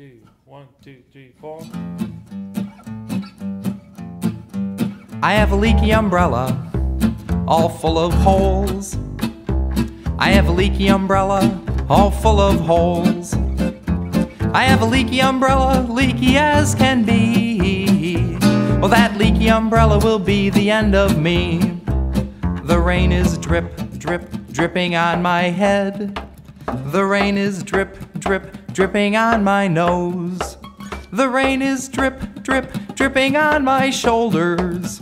two, one, two, three, four. I have a leaky umbrella, all full of holes. I have a leaky umbrella, all full of holes. I have a leaky umbrella, leaky as can be. Well, that leaky umbrella will be the end of me. The rain is drip, drip, dripping on my head. The rain is drip, drip, dripping on my nose. The rain is drip, drip, dripping on my shoulders.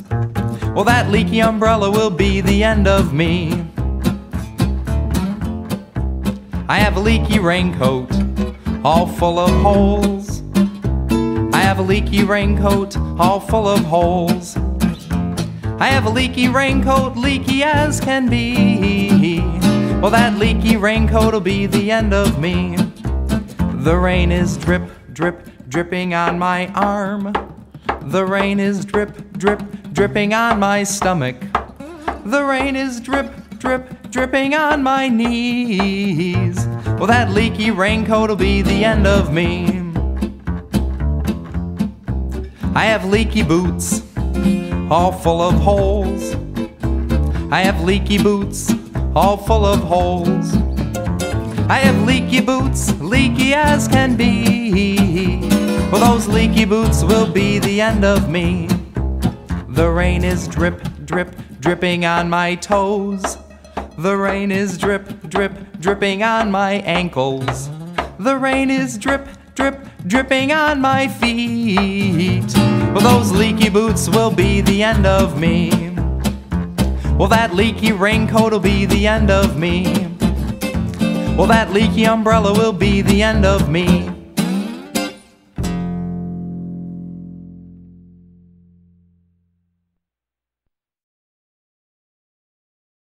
Well, that leaky umbrella will be the end of me. I have a leaky raincoat, all full of holes. I have a leaky raincoat, all full of holes. I have a leaky raincoat, leaky as can be. Well, that leaky raincoat will be the end of me. The rain is drip, drip, dripping on my arm. The rain is drip, drip, dripping on my stomach. The rain is drip, drip, dripping on my knees. Well, that leaky raincoat will be the end of me. I have leaky boots, all full of holes. I have leaky boots, all full of holes. I have leaky boots, leaky as can be. Well, those leaky boots will be the end of me. The rain is drip, drip, dripping on my toes. The rain is drip, drip, dripping on my ankles. The rain is drip, drip, dripping on my feet. Well, those leaky boots will be the end of me. Well, that leaky raincoat will be the end of me. Well, that leaky umbrella will be the end of me.